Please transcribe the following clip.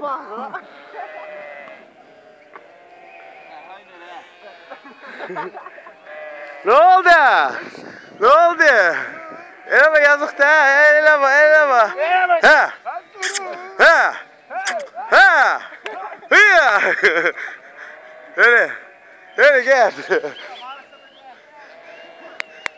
barra. Ne oldu? Ne oldu? Ele bak yazıkta. Ele bak, ele bak. Ha. Ha. Ha. Hıya. Öyle. Öyle gel.